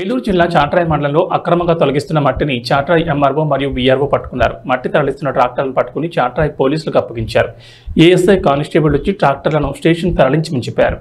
ఏలూరు జిల్లా చాట్రాయి మండలంలో అక్రమంగా తొలగిస్తున్న మట్టిని చాట్రాయి ఎంఆర్ఓ మరియు వీఆర్ఓ పట్టుకున్నారు. మట్టి తరలిస్తున్న ట్రాక్టర్లను పట్టుకుని చాట్రాయి పోలీసులకు అప్పగించారు. ఏఎస్ఐ కానిస్టేబుల్ వచ్చి ట్రాక్టర్లను స్టేషన్ తరలించమని చెప్పారు.